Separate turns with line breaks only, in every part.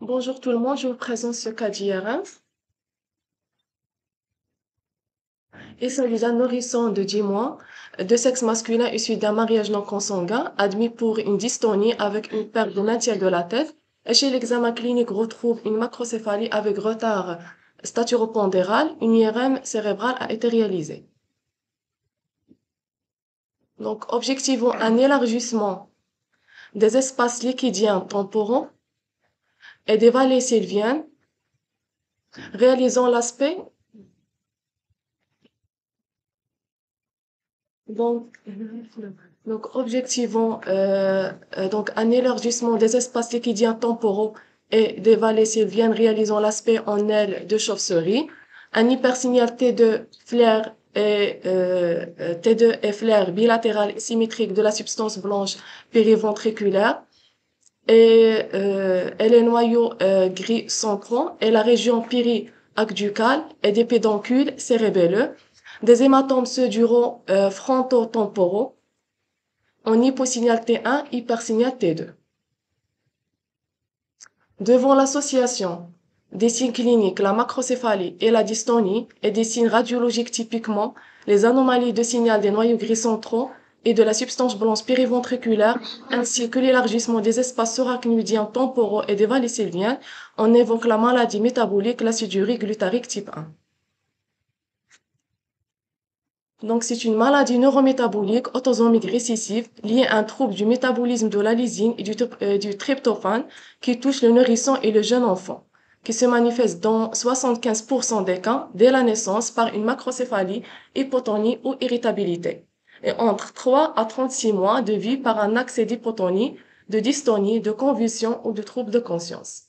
Bonjour tout le monde, je vous présente ce cas d'IRM. Il s'agit d'un nourrisson de 10 mois, de sexe masculin issu d'un mariage non consanguin, admis pour une dystonie avec une perte de maintien de la tête, et chez l'examen clinique retrouve une macrocéphalie avec retard staturopondéral, une IRM cérébrale a été réalisée. Donc, objectivons un élargissement des espaces liquidiens temporaux et des vallées sylviennes, réalisant l'aspect. Donc, donc objectivons euh, euh, donc un élargissement des espaces liquidiens temporaux et des vallées sylviennes réalisant l'aspect en aile de chauve-souris, un hypersignal T2 flair et euh, T2 et flair bilatéral symétrique de la substance blanche périventriculaire, et, euh, et les noyaux euh, gris centraux et la région périacducale et des pédoncules cérébelleux, des hématomes pseuduraux euh, frontotemporaux. En hyposignal T1, hypersignal T2. Devant l'association des signes cliniques, la macrocéphalie et la dystonie, et des signes radiologiques typiquement, les anomalies de signal des noyaux gris centraux et de la substance blanche périventriculaire, ainsi que l'élargissement des espaces arachnoïdiens temporaux et des vallées on évoque la maladie métabolique, l'acidurie glutarique type 1. Donc, c'est une maladie neurométabolique autosomique récessive liée à un trouble du métabolisme de la lysine et du, euh, du tryptophane qui touche le nourrisson et le jeune enfant, qui se manifeste dans 75% des cas dès la naissance par une macrocéphalie, hypotonie ou irritabilité et entre 3 à 36 mois de vie par un accès d'hypotonie, de dystonie, de convulsion ou de troubles de conscience.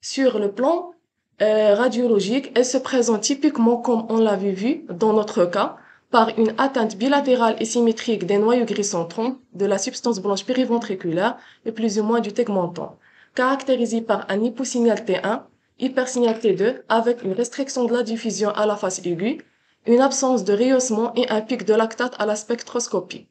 Sur le plan euh, radiologique, elle se présente typiquement comme on l'avait vu dans notre cas, par une atteinte bilatérale et symétrique des noyaux gris centraux, de la substance blanche périventriculaire et plus ou moins du tegmenton, caractérisée par un hyposignal T1, hypersignal T2 avec une restriction de la diffusion à la face aiguë, une absence de rehaussement et un pic de lactate à la spectroscopie.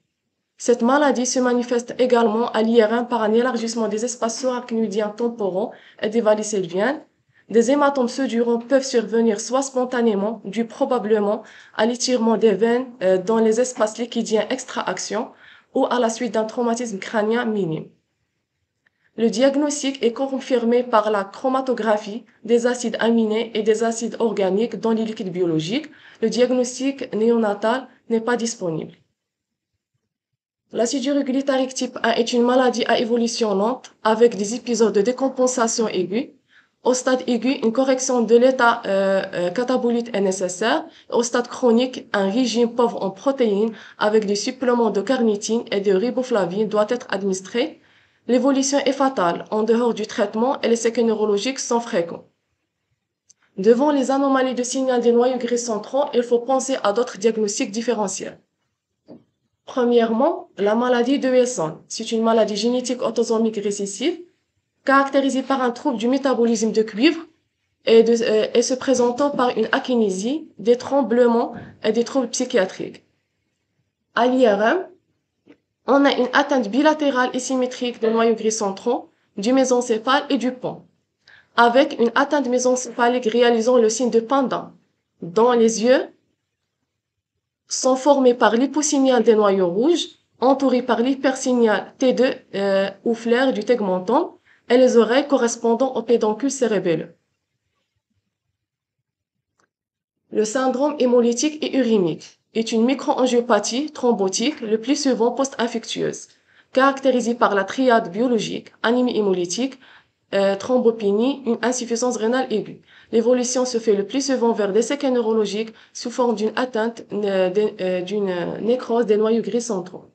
Cette maladie se manifeste également à l'IRM par un élargissement des espaces arachnoïdiens temporaux et des vallées sylviennes. Des hématomes sudurants peuvent survenir soit spontanément, dû probablement à l'étirement des veines euh, dans les espaces liquidiens extra-action, ou à la suite d'un traumatisme crânien minime. Le diagnostic est confirmé par la chromatographie des acides aminés et des acides organiques dans les liquides biologiques. Le diagnostic néonatal n'est pas disponible. L'acidurie glutarique type 1 est une maladie à évolution lente avec des épisodes de décompensation aiguë. Au stade aigu, une correction de l'état euh, euh, catabolite est nécessaire. Au stade chronique, un régime pauvre en protéines avec des suppléments de carnitine et de riboflavine doit être administré L'évolution est fatale en dehors du traitement et les séquelles neurologiques sont fréquents. Devant les anomalies de signal des noyaux gris centraux, il faut penser à d'autres diagnostics différentiels. Premièrement, la maladie de Wilson. C'est une maladie génétique autosomique récessive caractérisée par un trouble du métabolisme de cuivre et, euh, et se présentant par une akinésie, des tremblements et des troubles psychiatriques. À l'IRM, on a une atteinte bilatérale et symétrique des noyaux gris centraux, du mésencéphale et du pont, avec une atteinte mésencéphalique réalisant le signe de pendant, dont les yeux sont formés par l'hyposignal des noyaux rouges, entourés par l'hypersignal T2 euh, ou flair du tegmenton, et les oreilles correspondant au pédoncule cérébelleux. Le syndrome hémolytique et urinique est une microangiopathie thrombotique le plus souvent post-infectieuse, caractérisée par la triade biologique, anémie hémolytique, euh, thrombopénie, une insuffisance rénale aiguë. L'évolution se fait le plus souvent vers des séquelles neurologiques sous forme d'une atteinte euh, euh, d'une nécrose des noyaux gris centraux.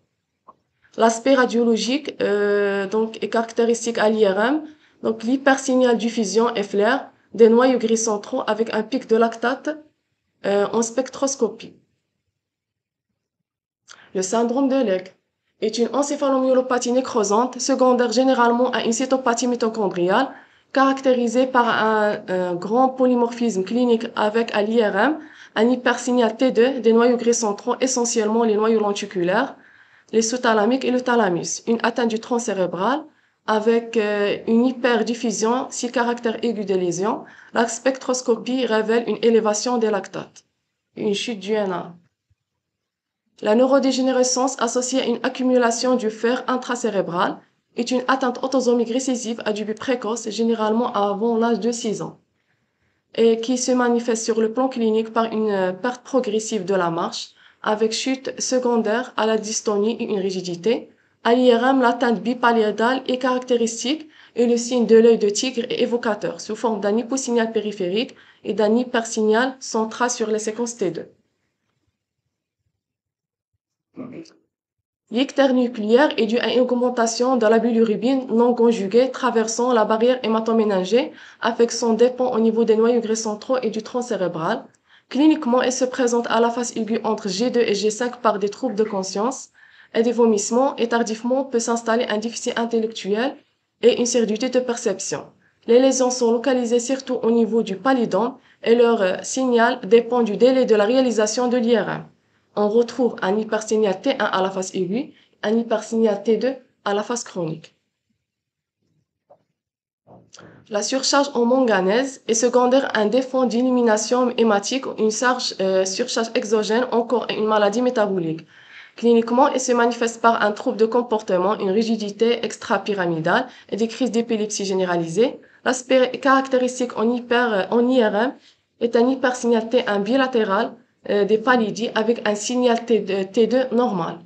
L'aspect radiologique euh, donc est caractéristique à l'IRM, donc l'hypersignal diffusion et flair des noyaux gris centraux avec un pic de lactate euh, en spectroscopie. Le syndrome de Leck est une encéphalomyélopathie nécrosante secondaire généralement à une cytopathie mitochondriale caractérisée par un, grand polymorphisme clinique avec à l'IRM un hypersignal T2 des noyaux gris centraux, essentiellement les noyaux lenticulaires, les sous-thalamiques et le thalamus, une atteinte du tronc cérébral, avec euh, une hyperdiffusion si caractère aigu des lésions. La spectroscopie révèle une élévation des lactates, une chute du NA. La neurodégénérescence associée à une accumulation du fer intracérébral est une atteinte autosomique récessive à début précoce, généralement avant l'âge de 6 ans, et qui se manifeste sur le plan clinique par une euh, perte progressive de la marche, avec chute secondaire à la dystonie et une rigidité. À l'IRM, l'atteinte bipaliédale est caractéristique et le signe de l'œil de tigre est évocateur, sous forme d'un hyposignal périphérique et d'un hypersignal central sur les séquences T2. L'ictère nucléaire est dû à une augmentation de la bilirubine non conjuguée traversant la barrière hématoméningée avec son dépend au niveau des noyaux gris centraux et du tronc cérébral. Cliniquement, elle se présente à la phase aiguë entre G2 et G5 par des troubles de conscience et des vomissements et tardivement peut s'installer un déficit intellectuel et une surdité de perception. Les lésions sont localisées surtout au niveau du palidome et leur euh, signal dépend du délai de la réalisation de l'IRM on retrouve un hypersignal T1 à la phase aiguë, un hypersignal T2 à la phase chronique. La surcharge en manganèse est secondaire à un défaut d'illumination hématique ou une euh, surcharge exogène, encore une maladie métabolique. Cliniquement, elle se manifeste par un trouble de comportement, une rigidité extra-pyramidale et des crises d'épilepsie généralisées. L'aspect caractéristique en, hyper, en IRM est un hypersignal T1 bilatéral euh, des palidis avec un signal T2, normal.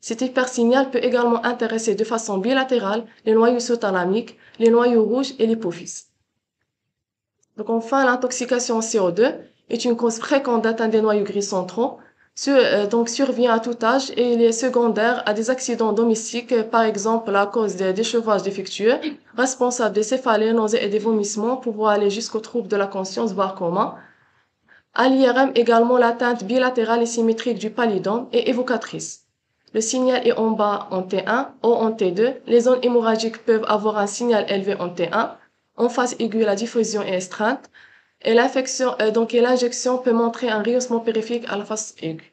Cet hypersignal peut également intéresser de façon bilatérale les noyaux sous-thalamiques, les noyaux rouges et l'hypophyse. Donc enfin, l'intoxication CO2 est une cause fréquente d'atteinte des noyaux gris centraux. Ce, euh, donc survient à tout âge et il est secondaire à des accidents domestiques, par exemple à cause des décheuvages défectueux, responsable des céphalées, nausées et des vomissements, pouvant aller jusqu'au trouble de la conscience, voire coma. À l'IRM également, l'atteinte bilatérale et symétrique du palidome est évocatrice. Le signal est en bas en T1, haut en T2. Les zones hémorragiques peuvent avoir un signal élevé en T1. En phase aiguë, la diffusion est estreinte. Et l'infection, euh, donc, l'injection peut montrer un rehaussement périphérique à la face aiguë.